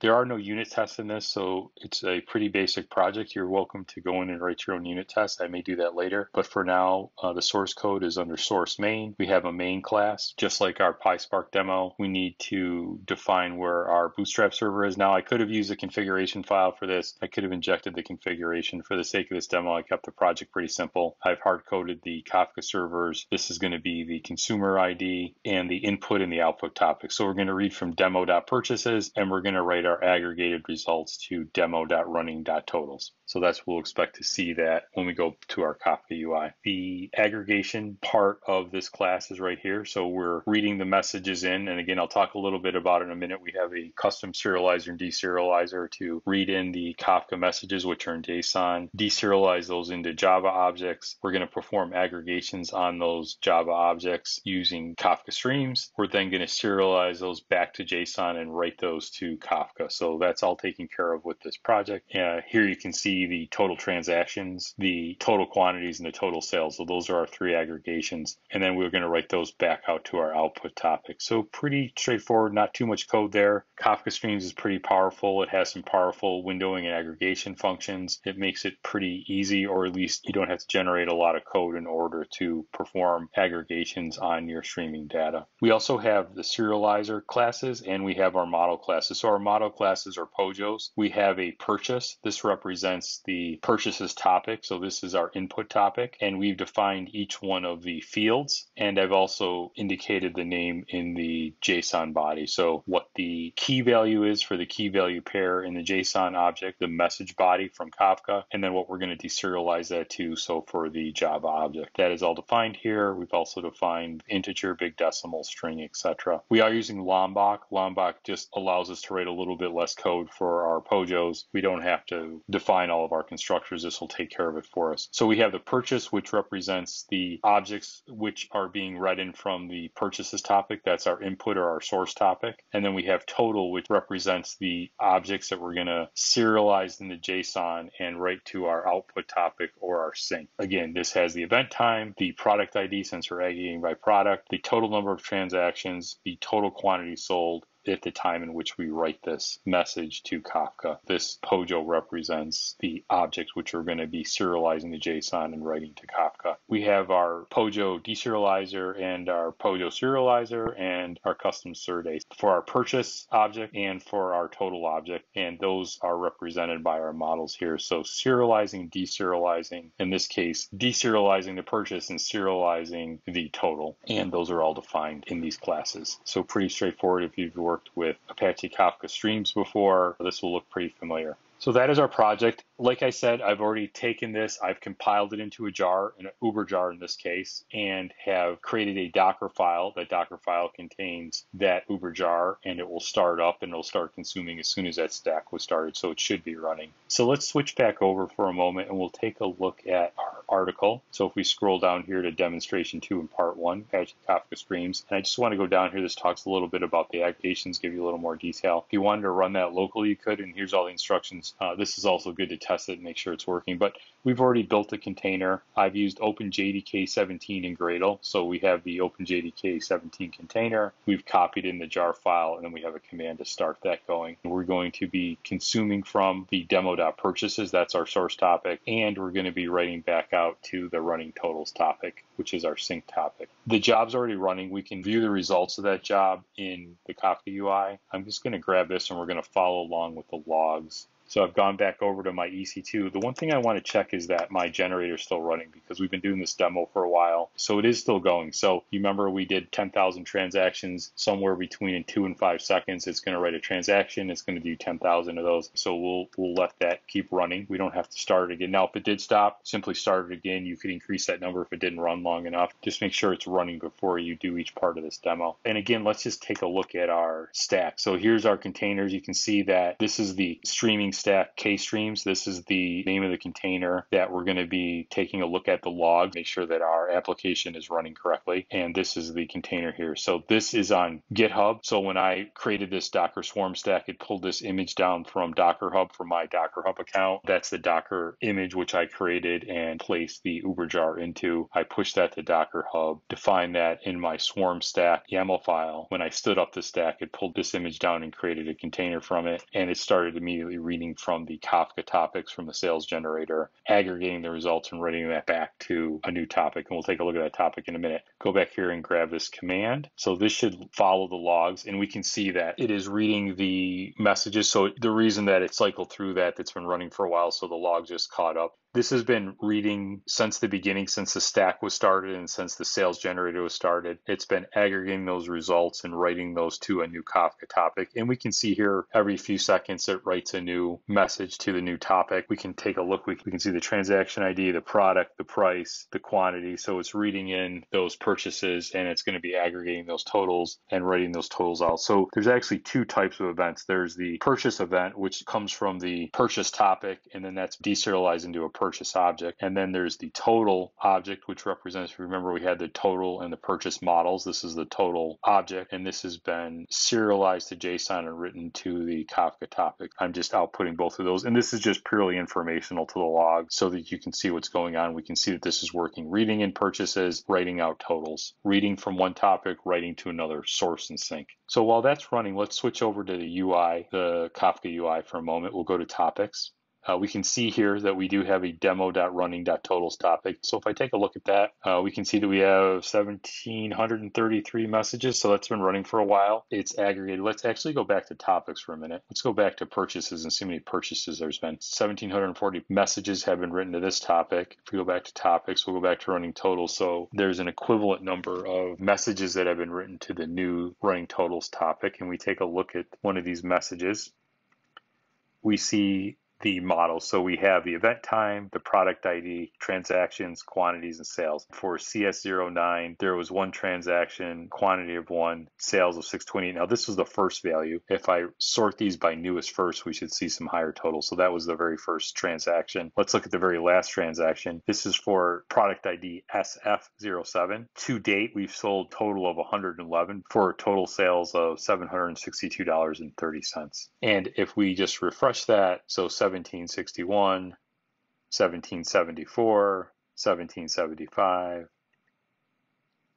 There are no unit tests in this, so it's a pretty basic project. You're welcome to go in and write your own unit test. I may do that later, but for now, uh, the source code is under source main. We have a main class, just like our PySpark demo. We need to define where our Bootstrap server is. Now, I could have used a configuration file for this. I could have injected the configuration. For the sake of this demo, I kept the project pretty simple. I've hard-coded the Kafka servers. This is going to be the consumer ID and the input and the output topic. So we're going to read from demo.purchases, and we're going to write our aggregated results to demo.running.totals. So that's what we'll expect to see that when we go to our Kafka UI. The aggregation part of this class is right here. So we're reading the messages in, and again, I'll talk a little bit about it in a minute. We have a custom serializer and deserializer to read in the Kafka messages, which are in JSON, deserialize those into Java objects. We're going to perform aggregations on those Java objects using Kafka streams. We're then going to serialize those back to JSON and write those to Kafka. So that's all taken care of with this project. Uh, here you can see the total transactions, the total quantities, and the total sales. So those are our three aggregations. And then we're going to write those back out to our output topic. So pretty straightforward, not too much code there. Kafka Streams is pretty powerful. It has some powerful windowing and aggregation functions. It makes it pretty easy, or at least you don't have to generate a lot of code in order to perform aggregations on your streaming data. We also have the serializer classes and we have our model classes. So our model classes are POJOs. We have a purchase. This represents the purchases topic. So this is our input topic. And we've defined each one of the fields. And I've also indicated the name in the JSON body. So what the key value is for the key value pair in the JSON object, the message body from Kafka, and then what we're going to deserialize that to. So for the Java object, that is all defined here. We've also defined integer, big decimal, string, etc. We are using Lombok. Lombok just allows us to write a little bit less code for our POJOs. We don't have to define all all of our constructors. This will take care of it for us. So we have the purchase, which represents the objects which are being read in from the purchases topic. That's our input or our source topic. And then we have total, which represents the objects that we're going to serialize in the JSON and write to our output topic or our sink. Again, this has the event time, the product ID since we're aggregating by product, the total number of transactions, the total quantity sold, at the time in which we write this message to Kafka. This POJO represents the objects which are going to be serializing the JSON and writing to Kafka. We have our POJO deserializer and our POJO serializer and our custom SerDes for our purchase object and for our total object. And those are represented by our models here. So serializing, deserializing, in this case, deserializing the purchase and serializing the total. And those are all defined in these classes. So pretty straightforward if you've worked worked with Apache Kafka Streams before, this will look pretty familiar. So that is our project. Like I said, I've already taken this, I've compiled it into a jar, an Uber jar in this case, and have created a Docker file. That Docker file contains that Uber jar, and it will start up and it'll start consuming as soon as that stack was started, so it should be running. So let's switch back over for a moment and we'll take a look at our article. So if we scroll down here to demonstration two in part one, Apache Kafka Streams, and I just want to go down here, this talks a little bit about the aggregations, give you a little more detail. If you wanted to run that locally, you could, and here's all the instructions uh, this is also good to test it and make sure it's working. But we've already built a container. I've used OpenJDK17 in Gradle. So we have the OpenJDK17 container. We've copied in the jar file, and then we have a command to start that going. We're going to be consuming from the demo.purchases. That's our source topic. And we're going to be writing back out to the running totals topic, which is our sink topic. The job's already running. We can view the results of that job in the Kafka UI. I'm just going to grab this and we're going to follow along with the logs so I've gone back over to my EC2. The one thing I want to check is that my generator is still running because we've been doing this demo for a while. So it is still going. So you remember we did 10,000 transactions somewhere between in two and five seconds. It's going to write a transaction. It's going to do 10,000 of those. So we'll, we'll let that keep running. We don't have to start it again. Now, if it did stop, simply start it again. You could increase that number if it didn't run long enough. Just make sure it's running before you do each part of this demo. And again, let's just take a look at our stack. So here's our containers. You can see that this is the streaming stack K-streams. This is the name of the container that we're going to be taking a look at the log, make sure that our application is running correctly. And this is the container here. So this is on GitHub. So when I created this Docker Swarm stack, it pulled this image down from Docker Hub from my Docker Hub account. That's the Docker image which I created and placed the Uber jar into. I pushed that to Docker Hub, defined that in my Swarm stack YAML file. When I stood up the stack, it pulled this image down and created a container from it. And it started immediately reading from the Kafka topics from the sales generator, aggregating the results and writing that back to a new topic. And we'll take a look at that topic in a minute. Go back here and grab this command. So this should follow the logs and we can see that it is reading the messages. So the reason that it cycled through that, that's been running for a while, so the logs just caught up. This has been reading since the beginning, since the stack was started and since the sales generator was started. It's been aggregating those results and writing those to a new Kafka topic. And we can see here every few seconds it writes a new message to the new topic. We can take a look. We can see the transaction ID, the product, the price, the quantity. So it's reading in those purchases and it's going to be aggregating those totals and writing those totals out. So there's actually two types of events. There's the purchase event, which comes from the purchase topic, and then that's deserialized into a purchase object. And then there's the total object, which represents, remember, we had the total and the purchase models. This is the total object, and this has been serialized to JSON and written to the Kafka topic. I'm just outputting both of those. And this is just purely informational to the log so that you can see what's going on. We can see that this is working. Reading in purchases, writing out totals. Reading from one topic, writing to another source and sink. So while that's running, let's switch over to the UI, the Kafka UI for a moment. We'll go to topics. Uh, we can see here that we do have a demo.running.totals topic. So if I take a look at that, uh, we can see that we have 1,733 messages. So that's been running for a while. It's aggregated. Let's actually go back to topics for a minute. Let's go back to purchases and see how many purchases there's been. 1,740 messages have been written to this topic. If we go back to topics, we'll go back to running totals. So there's an equivalent number of messages that have been written to the new running totals topic. And we take a look at one of these messages. We see the model. So we have the event time, the product ID, transactions, quantities, and sales. For CS09, there was one transaction, quantity of one, sales of 628. Now this was the first value. If I sort these by newest first, we should see some higher totals. So that was the very first transaction. Let's look at the very last transaction. This is for product ID SF07. To date, we've sold total of 111 for total sales of $762.30. And if we just refresh that, so 1761, 1774, 1775,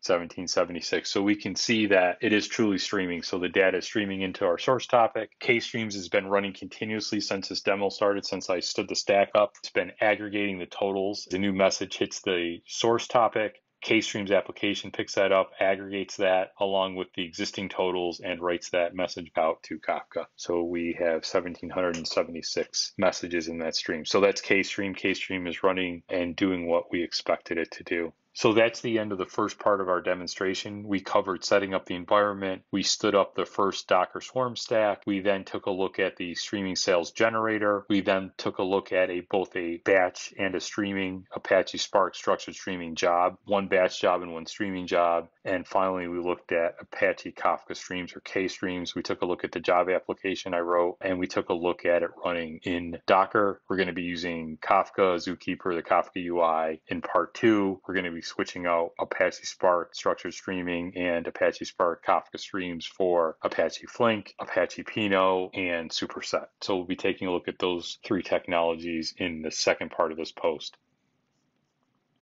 1776. So we can see that it is truly streaming. So the data is streaming into our source topic. K-Streams has been running continuously since this demo started, since I stood the stack up. It's been aggregating the totals. The new message hits the source topic. K-Streams application picks that up, aggregates that along with the existing totals, and writes that message out to Kafka. So we have 1,776 messages in that stream. So that's K-Stream. K-Stream is running and doing what we expected it to do. So that's the end of the first part of our demonstration. We covered setting up the environment. We stood up the first Docker Swarm stack. We then took a look at the streaming sales generator. We then took a look at a both a batch and a streaming Apache Spark structured streaming job, one batch job and one streaming job. And finally, we looked at Apache Kafka streams or K streams. We took a look at the job application I wrote and we took a look at it running in Docker. We're going to be using Kafka, Zookeeper, the Kafka UI. In part two, we're going to switching out Apache Spark structured streaming and Apache Spark Kafka streams for Apache Flink, Apache Pinot, and Superset. So we'll be taking a look at those three technologies in the second part of this post.